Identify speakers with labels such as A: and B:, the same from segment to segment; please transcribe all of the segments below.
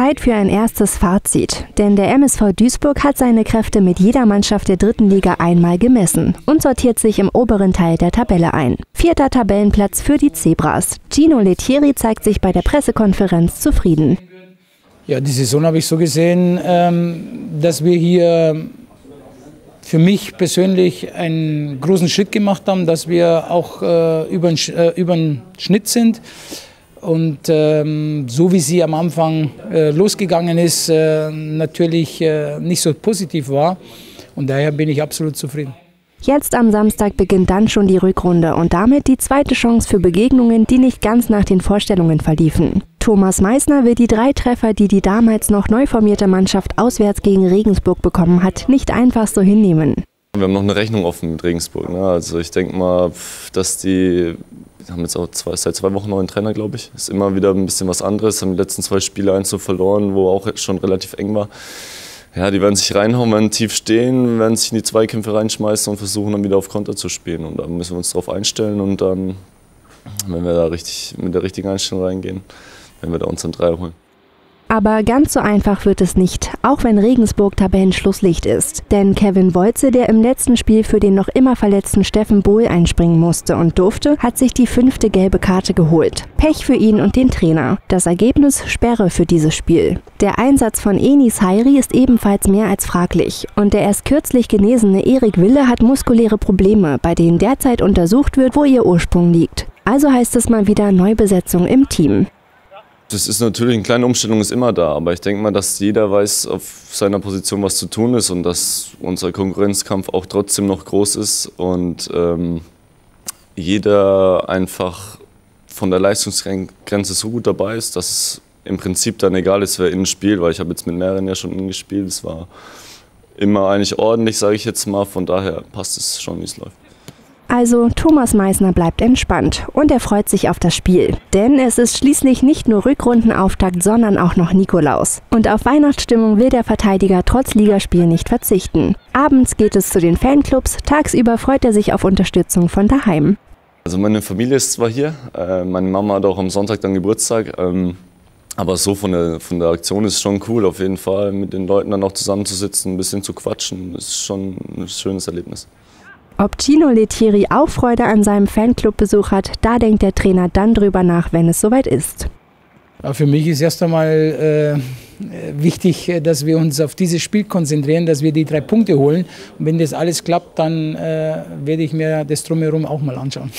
A: Zeit für ein erstes Fazit, denn der MSV Duisburg hat seine Kräfte mit jeder Mannschaft der dritten Liga einmal gemessen und sortiert sich im oberen Teil der Tabelle ein. Vierter Tabellenplatz für die Zebras. Gino Lettieri zeigt sich bei der Pressekonferenz zufrieden.
B: Ja, die Saison habe ich so gesehen, ähm, dass wir hier für mich persönlich einen großen Schritt gemacht haben, dass wir auch äh, äh, über den Schnitt sind. Und ähm, so wie sie am Anfang äh, losgegangen ist, äh, natürlich äh, nicht so positiv war. Und daher bin ich absolut zufrieden.
A: Jetzt am Samstag beginnt dann schon die Rückrunde und damit die zweite Chance für Begegnungen, die nicht ganz nach den Vorstellungen verliefen. Thomas Meissner will die drei Treffer, die die damals noch neu formierte Mannschaft auswärts gegen Regensburg bekommen hat, nicht einfach so hinnehmen.
C: Wir haben noch eine Rechnung offen mit Regensburg. Ne? Also ich denke mal, dass die wir haben jetzt auch zwei, seit zwei Wochen neuen Trainer, glaube ich. Ist immer wieder ein bisschen was anderes. Haben die letzten zwei Spiele eins so verloren, wo auch schon relativ eng war. Ja, die werden sich reinhauen, werden tief stehen, werden sich in die Zweikämpfe reinschmeißen und versuchen dann wieder auf Konter zu spielen. Und da müssen wir uns darauf einstellen und dann, wenn wir da richtig mit der richtigen Einstellung reingehen, werden wir da unseren Dreier holen.
A: Aber ganz so einfach wird es nicht, auch wenn Regensburg Tabellenschlusslicht ist. Denn Kevin Wolze, der im letzten Spiel für den noch immer verletzten Steffen Bohl einspringen musste und durfte, hat sich die fünfte gelbe Karte geholt. Pech für ihn und den Trainer. Das Ergebnis Sperre für dieses Spiel. Der Einsatz von Enis Hairi ist ebenfalls mehr als fraglich. Und der erst kürzlich genesene Erik Wille hat muskuläre Probleme, bei denen derzeit untersucht wird, wo ihr Ursprung liegt. Also heißt es mal wieder Neubesetzung im Team.
C: Das ist natürlich, eine kleine Umstellung ist immer da, aber ich denke mal, dass jeder weiß auf seiner Position, was zu tun ist und dass unser Konkurrenzkampf auch trotzdem noch groß ist und ähm, jeder einfach von der Leistungsgrenze so gut dabei ist, dass es im Prinzip dann egal ist, wer innen spielt, weil ich habe jetzt mit mehreren ja schon innen gespielt. Es war immer eigentlich ordentlich, sage ich jetzt mal, von daher passt es schon, wie es läuft.
A: Also Thomas Meissner bleibt entspannt und er freut sich auf das Spiel. Denn es ist schließlich nicht nur Rückrundenauftakt, sondern auch noch Nikolaus. Und auf Weihnachtsstimmung will der Verteidiger trotz Ligaspiel nicht verzichten. Abends geht es zu den Fanclubs, tagsüber freut er sich auf Unterstützung von daheim.
C: Also meine Familie ist zwar hier, äh, meine Mama hat auch am Sonntag dann Geburtstag. Ähm, aber so von der, von der Aktion ist es schon cool, auf jeden Fall mit den Leuten dann auch zusammenzusitzen, ein bisschen zu quatschen. Ist schon ein schönes Erlebnis.
A: Ob Gino Lettieri auch Freude an seinem Fanclub-Besuch hat, da denkt der Trainer dann drüber nach, wenn es soweit ist.
B: Für mich ist erst einmal äh, wichtig, dass wir uns auf dieses Spiel konzentrieren, dass wir die drei Punkte holen. Und wenn das alles klappt, dann äh, werde ich mir das drumherum auch mal anschauen.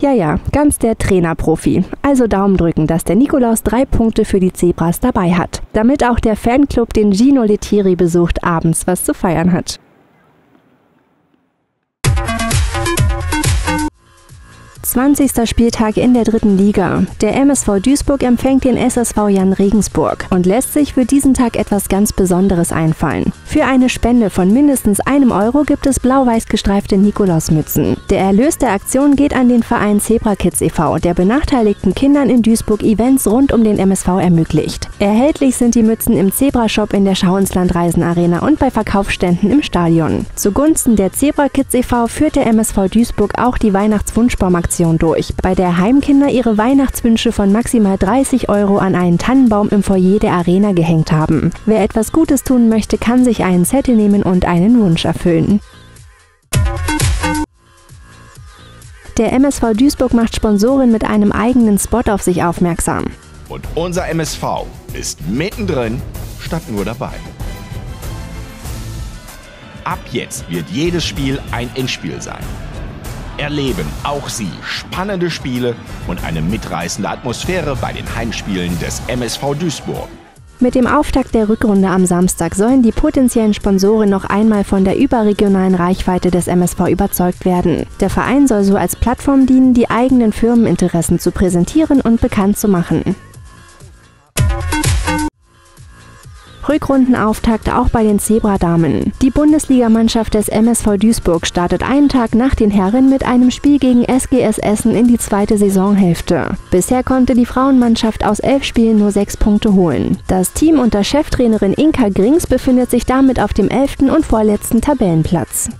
A: Ja, ja, ganz der Trainerprofi. Also Daumen drücken, dass der Nikolaus drei Punkte für die Zebras dabei hat. Damit auch der Fanclub, den Gino Lettieri besucht, abends was zu feiern hat. 20. Spieltag in der dritten Liga. Der MSV Duisburg empfängt den SSV Jan Regensburg und lässt sich für diesen Tag etwas ganz Besonderes einfallen. Für eine Spende von mindestens einem Euro gibt es blau-weiß gestreifte Nikolausmützen. Der Erlös der Aktion geht an den Verein Zebra Kids e.V., der benachteiligten Kindern in Duisburg Events rund um den MSV ermöglicht. Erhältlich sind die Mützen im Zebra-Shop in der Schauensland Reisen Arena und bei Verkaufsständen im Stadion. Zugunsten der Zebra Kids e.V. führt der MSV Duisburg auch die Weihnachtswunschbaumaktion Aktion durch, bei der Heimkinder ihre Weihnachtswünsche von maximal 30 Euro an einen Tannenbaum im Foyer der Arena gehängt haben. Wer etwas Gutes tun möchte, kann sich einen Zettel nehmen und einen Wunsch erfüllen. Der MSV Duisburg macht Sponsoren mit einem eigenen Spot auf sich aufmerksam.
D: Und unser MSV ist mittendrin statt nur dabei. Ab jetzt wird jedes Spiel ein Endspiel sein erleben auch Sie spannende Spiele und eine mitreißende Atmosphäre bei den Heimspielen des MSV Duisburg.
A: Mit dem Auftakt der Rückrunde am Samstag sollen die potenziellen Sponsoren noch einmal von der überregionalen Reichweite des MSV überzeugt werden. Der Verein soll so als Plattform dienen, die eigenen Firmeninteressen zu präsentieren und bekannt zu machen. Rückrundenauftakt auch bei den Zebra-Damen. Die Bundesligamannschaft des MSV Duisburg startet einen Tag nach den Herren mit einem Spiel gegen SGS Essen in die zweite Saisonhälfte. Bisher konnte die Frauenmannschaft aus elf Spielen nur sechs Punkte holen. Das Team unter Cheftrainerin Inka Grings befindet sich damit auf dem elften und vorletzten Tabellenplatz.